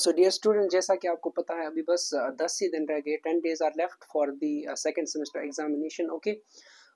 So dear student जैसा कि आपको पता है, अभी बस दस ही दिन रह गए ten days are left for the second semester examination okay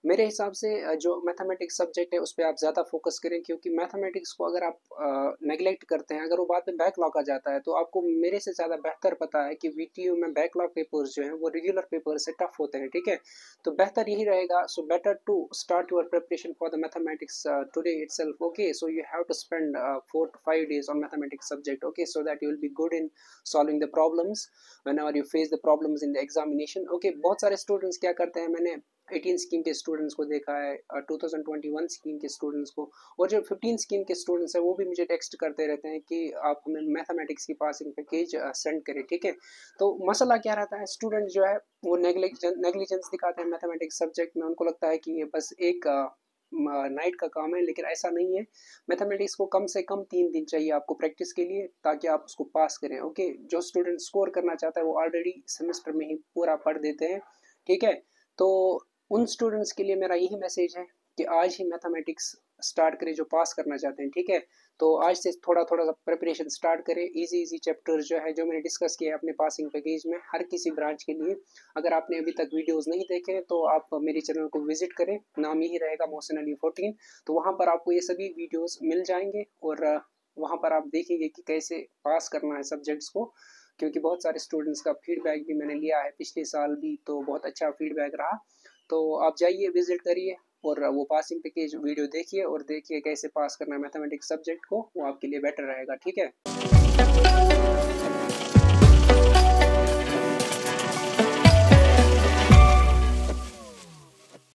मेरे हिसाब से जो मैथमेटिक्स सब्जेक्ट है, उस पर आप ज़्यादा फोकस करें, क्योंकि मैथमेटिक्स को अगर आप नेगलेक्ट करते हैं, अगर वो बाद में बैकलॉग आ जाता है तो आपको मेरे से ज़्यादा बेहतर पता है कि वीटीयू में बैकलॉग पेपर्स जो हैं, वो रेगुलर पेपर से टफ होते हैं, ठीक है? तो बेहतर यही रहेगा so better to start your preparation for the mathematics today itself okay so you have to spend four to five days on mathematics subject okay so that you will be good in solving the problems when are you face the problems in the examination okay बहुत सारे students क्या करते हैं, मैंने eighteen scheme के students को देखा है two thousand twenty one scheme के स्टूडेंट्स को, और जो फिफ्टीन स्कीम के स्टूडेंट्स हैं, वो भी मुझे टेक्स्ट करते रहते हैं कि आप हमें मैथमेटिक्स की पासिंग पैकेज सेंड करें, ठीक है? तो मसला क्या रहता है? स्टूडेंट जो है, वो नेग्लिजेंस दिखाते हैं मैथमेटिक्स सब्जेक्ट में, उनको लगता है कि ये बस एक नाइट का काम है, लेकिन ऐसा नहीं है। मैथमेटिक्स को कम से कम तीन दिन चाहिए आपको प्रैक्टिस के लिए, ताकि आप उसको पास करें, ओके? जो स्टूडेंट स्कोर करना चाहता है, वो ऑलरेडी सेमेस्टर में ही पूरा पढ़ देते हैं, ठीक है? तो उन स्टूडेंट्स के लिए मेरा यही मैसेज है कि आज ही मैथमेटिक्स स्टार्ट करें जो पास करना चाहते हैं, ठीक है? तो आज से थोड़ा थोड़ा सा प्रिपरेशन स्टार्ट करें। इजी इजी चैप्टर जो है, जो मैंने डिस्कस किया है अपने पासिंग पैकेज में, हर किसी ब्रांच के लिए। अगर आपने अभी तक वीडियोस नहीं देखे तो आप मेरे चैनल को विज़िट करें। नाम यही रहेगा मोहसिन अली फोर्टीन तो वहाँ पर आपको ये सभी वीडियोज़ मिल जाएँगे और वहाँ पर आप देखेंगे कि कैसे पास करना है सब्जेक्ट्स को, क्योंकि बहुत सारे स्टूडेंट्स का फीडबैक भी मैंने लिया है। पिछले साल भी तो बहुत अच्छा फीडबैक रहा। तो आप जाइए विज़िट करिए और वो पासिंग पैकेज वीडियो देखिए और देखिए कैसे पास करना मैथमेटिक्स सब्जेक्ट को, वो आपके लिए बेटर रहेगा, ठीक है?